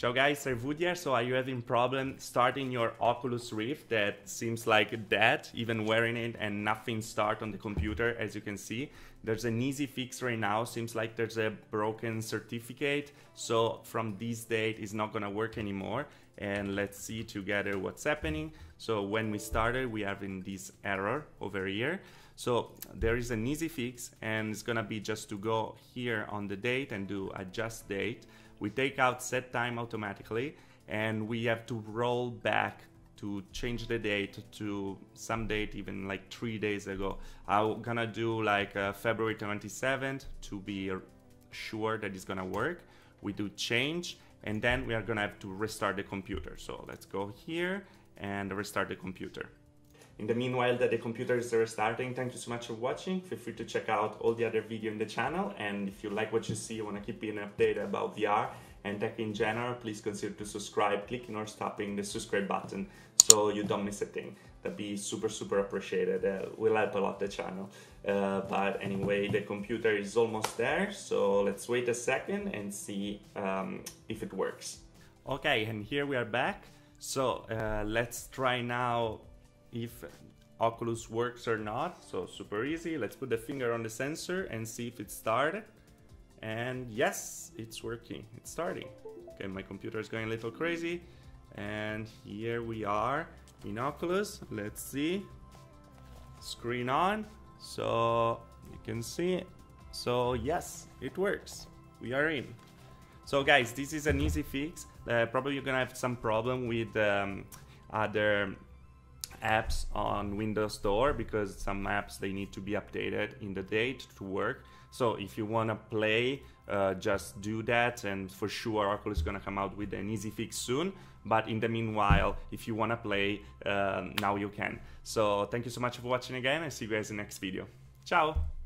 Ciao guys, Servud here. So are you having problem starting your Oculus Rift that seems like dead, even wearing it and nothing start on the computer as you can see. There's an easy fix right now, seems like there's a broken certificate. So from this date it's not gonna work anymore. And let's see together what's happening. So when we started, we have in this error over here. So there is an easy fix and it's gonna be just to go here on the date and do adjust date we take out set time automatically and we have to roll back to change the date to some date even like three days ago i'm gonna do like uh, february 27th to be sure that it's gonna work we do change and then we are gonna have to restart the computer so let's go here and restart the computer in the meanwhile that the computer is restarting, thank you so much for watching. Feel free to check out all the other video in the channel. And if you like what you see, you want to keep being updated about VR and tech in general, please consider to subscribe, clicking or stopping the subscribe button so you don't miss a thing. That'd be super, super appreciated. Uh, will help a lot the channel. Uh, but anyway, the computer is almost there. So let's wait a second and see um, if it works. Okay, and here we are back. So uh, let's try now if Oculus works or not. So super easy. Let's put the finger on the sensor and see if it started. And yes, it's working. It's starting. Okay, my computer is going a little crazy. And here we are in Oculus. Let's see. Screen on. So you can see. So yes, it works. We are in. So guys, this is an easy fix. Uh, probably you're gonna have some problem with um, other apps on Windows Store because some apps they need to be updated in the date to work. So if you want to play, uh, just do that, and for sure Oculus is gonna come out with an easy fix soon. But in the meanwhile, if you wanna play, uh, now you can. So thank you so much for watching again. I see you guys in the next video. Ciao.